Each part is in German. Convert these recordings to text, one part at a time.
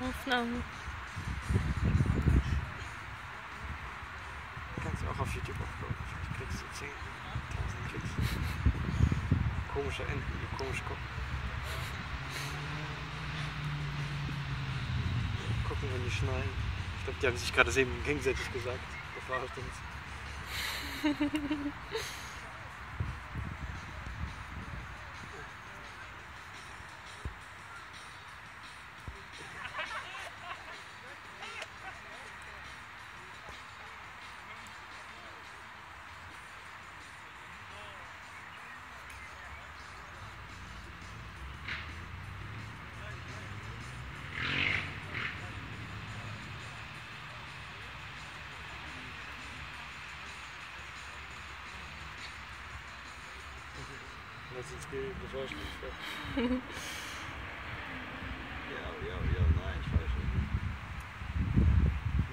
Aufnahme. Kannst du auch auf YouTube uploaden. Vielleicht kriegst du 10.000 Klicks. Komische Enten, die komisch gucken. Gucken, wenn die schneiden. Ich glaube, die haben sich gerade eben gegenseitig gesagt. Das war halt uns. Lass uns gehen, bevor ich mich ver- Ja, ja, ja, nein, falsch.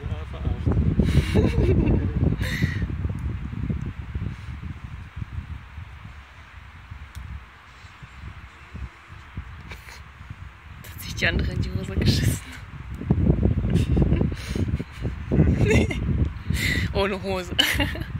Ja, verarscht. Jetzt hat sich die andere in die Hose geschissen. Ohne Hose.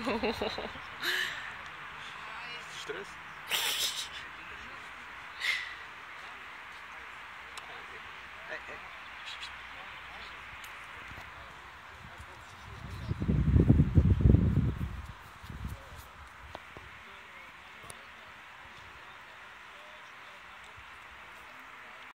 Stres? hey, hey.